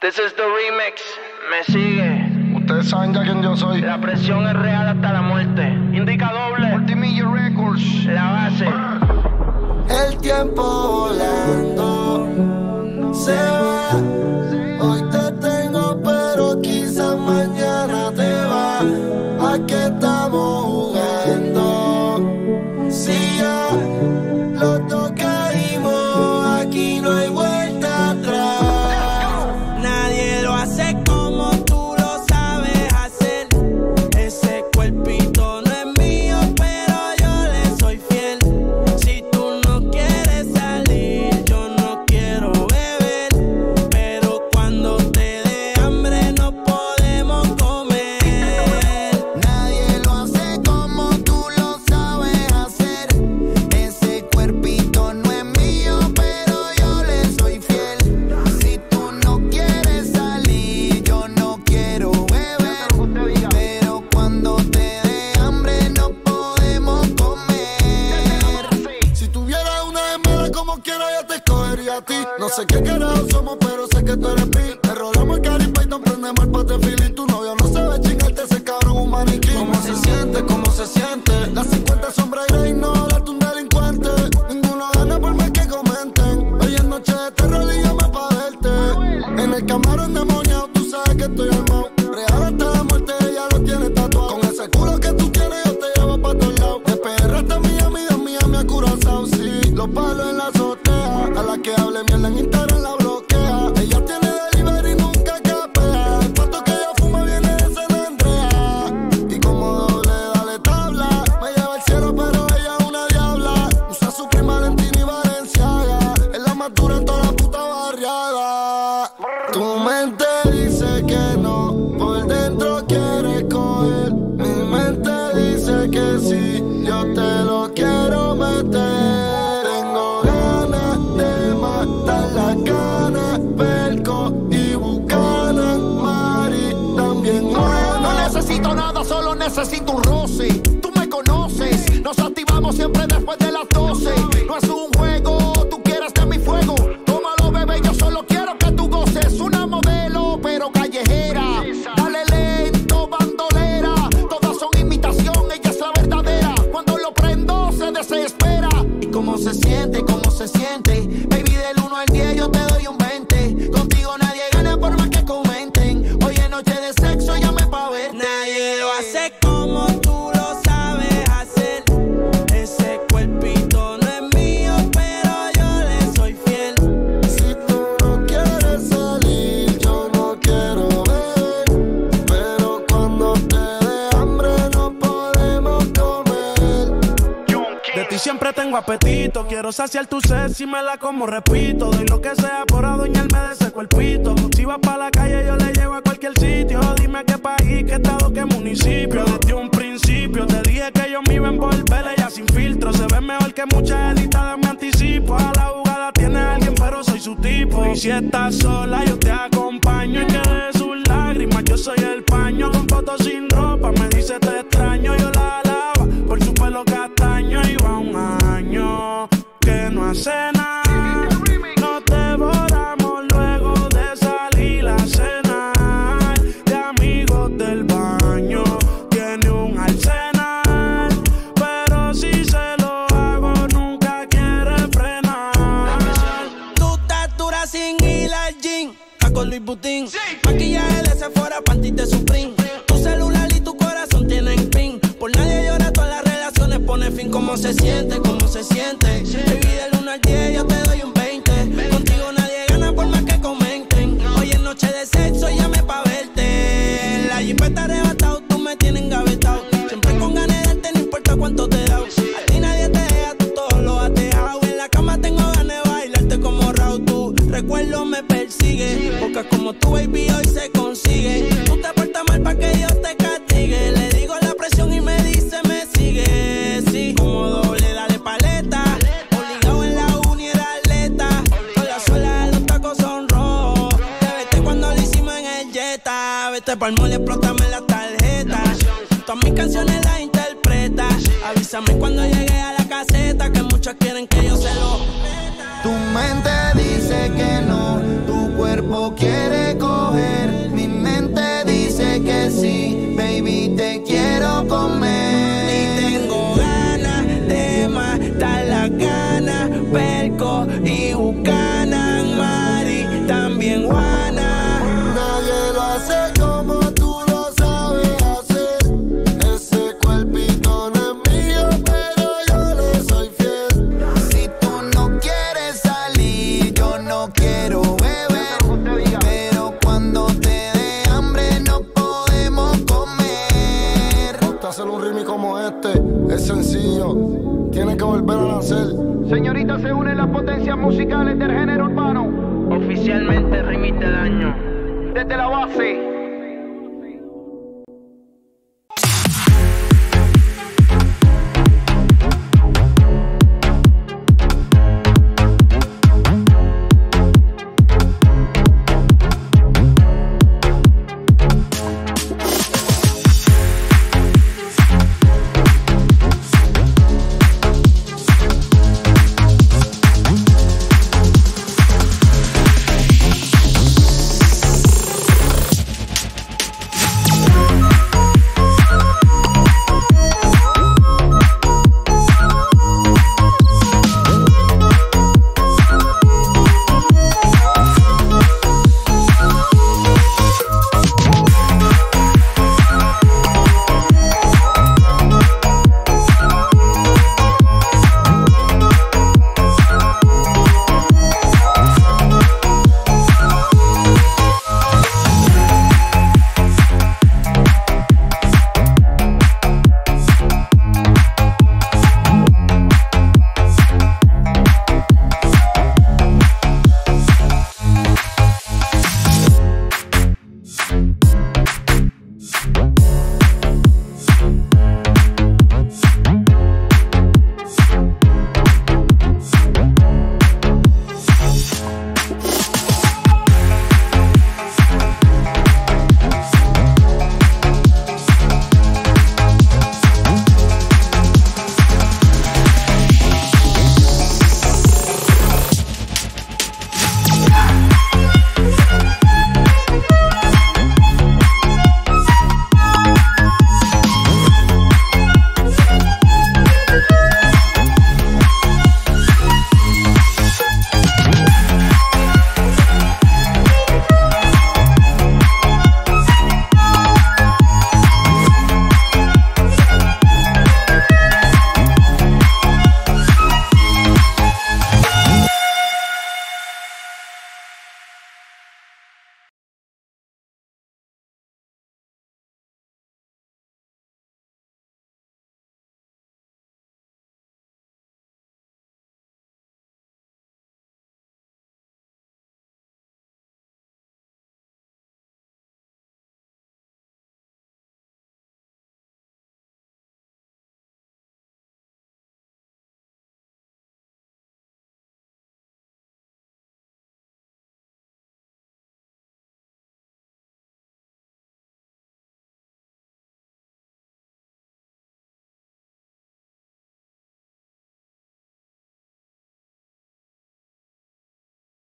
This is the remix. Me sigue. Ustedes saben ya quién yo soy. La presión es real hasta la muerte. Indica doble. Ultimate Records. La base. El tiempo volando. Se No sé qué carajo somos, pero que hable mierda en internet fuerzas y roce. tengo apetito. Quiero saciar tu sed si me la como, repito. Doy lo que sea por adueñarme de ese cuerpito. Si vas para la calle, yo le llevo a cualquier sitio. Dime qué país, qué estado, qué municipio. Desde un principio te dije que yo me iba a envolver, ya sin filtro. Se ve mejor que muchas editadas, me anticipo. A la jugada tiene alguien, pero soy su tipo. Y si estás sola, yo te acompaño. Y que de sus lágrimas, yo soy el paño. Con fotos sin ropa, me dice te extraño. Yo la No tevoramos luego de salir la cena de amigos del baño, tiene un arsenal, pero si se lo hago, nunca quiere frenar. Tu tatura sin hilar jean, a con Luis Boutín. Maquillaje, ese fuera para ti te. Tu celular y tu corazón tienen PIN, Por nadie llora todas las relaciones, ponen fin como se siente. Como tu baby hoy se consigue, tú te portas mal para que Dios te castigue. Le digo la presión y me dice, me sigue. Sí, como doble, dale paleta. Obligado en la uni era atleta. Con la suela los tacos son rojos. Te vete cuando lo hicimos en el Jetta. Vete pa'l mole, explótame la tarjeta. Todas mis canciones las interpreta. Avísame cuando llegue a la y bucana, Mari, también guana. Nadie lo hace como tú lo sabes hacer. Ese cuerpito no es mío, pero yo le soy fiel. Si tú no quieres salir, yo no quiero beber. Pero cuando te dé hambre, no podemos comer. Hacer un ritmo como este es sencillo. Tienes que volver a nacer. Señorita, se unen las potencias musicales del género urbano. Oficialmente remite del año. Desde la base,